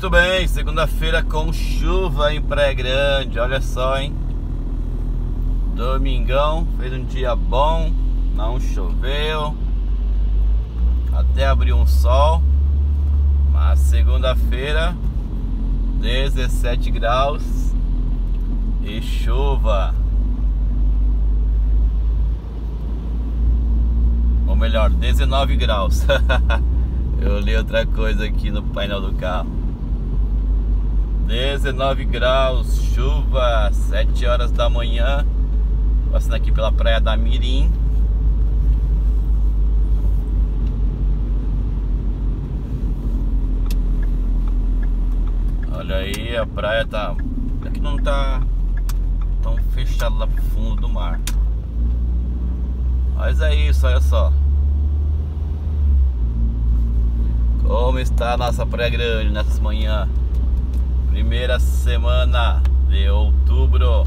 Muito bem, segunda-feira com chuva em Praia Grande, olha só, hein? Domingão, fez um dia bom, não choveu, até abriu um sol, mas segunda-feira, 17 graus e chuva. Ou melhor, 19 graus. Eu li outra coisa aqui no painel do carro. 19 graus, chuva, 7 horas da manhã. Passando aqui pela praia da Mirim. Olha aí, a praia tá. Aqui não tá tão fechado lá pro fundo do mar. Mas é isso, olha só. Como está a nossa Praia Grande nessas manhãs? Primeira semana de outubro.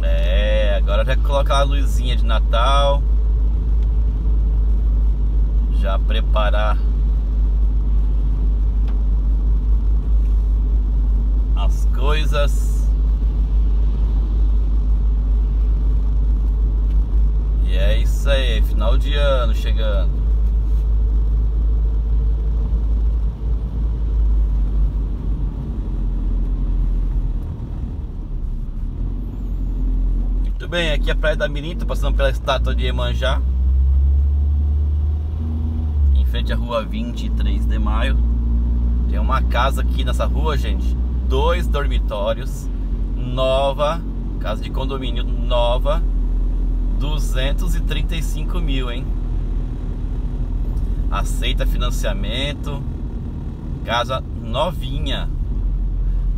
É, agora já colocar a luzinha de Natal. Já preparar as coisas. E é isso aí, final de ano chegando. Bem, aqui é a Praia da Mirim, tô passando pela estátua de Iemanjá. Em frente à rua 23 de maio. Tem uma casa aqui nessa rua, gente. Dois dormitórios Nova Casa de condomínio nova. 235 mil, hein? Aceita financiamento. Casa novinha.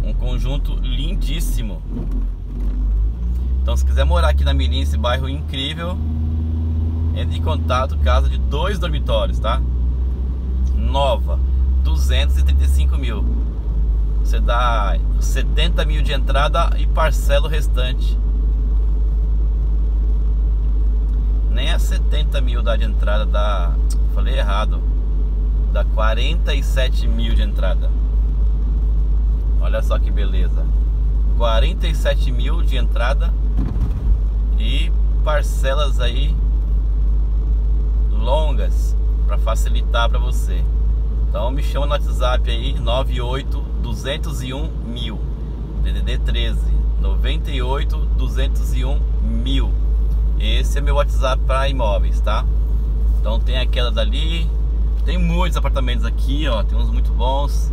Um conjunto lindíssimo então se quiser morar aqui na Mirim, esse bairro incrível, entre em contato, casa de dois dormitórios, tá? Nova, 235 mil. Você dá 70 mil de entrada e parcela o restante. Nem a 70 mil dá de entrada, dá. Falei errado. Dá 47 mil de entrada. Olha só que beleza. 47 mil de entrada e parcelas aí longas para facilitar para você. Então me chama no WhatsApp aí 98 201 mil DDD 13 98 201 mil. Esse é meu WhatsApp para imóveis, tá? Então tem aquela dali, tem muitos apartamentos aqui, ó, tem uns muito bons.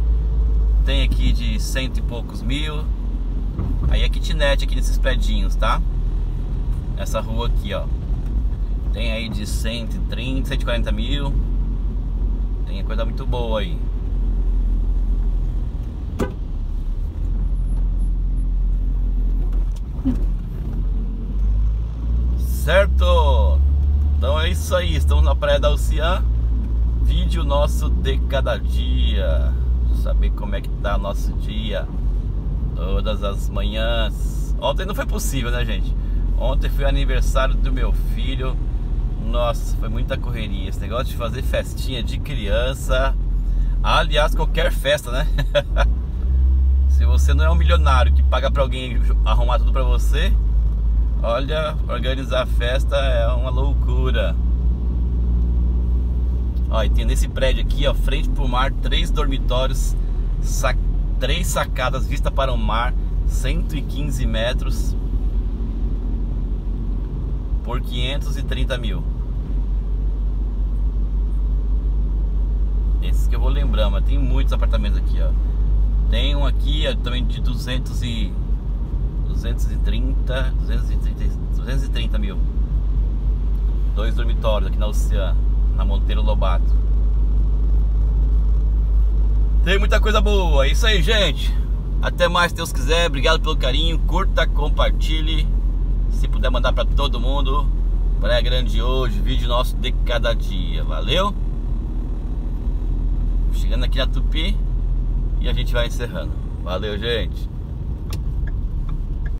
Tem aqui de cento e poucos mil. Aí é kitnet aqui nesses predinhos, tá? Essa rua aqui, ó. Tem aí de 130, 140 mil. Tem coisa muito boa aí. Certo? Então é isso aí. Estamos na Praia da Oceã. Vídeo nosso de cada dia. Saber como é que tá nosso dia. Todas as manhãs. Ontem não foi possível, né, gente? Ontem foi aniversário do meu filho. Nossa, foi muita correria. Esse negócio de fazer festinha de criança. Aliás, qualquer festa, né? Se você não é um milionário que paga pra alguém arrumar tudo pra você, olha, organizar festa é uma loucura. Ó, e tem nesse prédio aqui, ó, frente pro mar, três dormitórios, três sacadas, vista para o mar, 115 metros por 530 mil. Esses que eu vou lembrar, mas tem muitos apartamentos aqui, ó. Tem um aqui ó, também de 200 e 230, 230, 230 mil. Dois dormitórios aqui na Oceana, na Monteiro Lobato. Tem muita coisa boa. É isso aí, gente. Até mais, se Deus quiser. Obrigado pelo carinho. Curta, compartilhe. Se puder mandar para todo mundo. Praia Grande hoje, vídeo nosso de cada dia. Valeu? Chegando aqui na Tupi e a gente vai encerrando. Valeu, gente.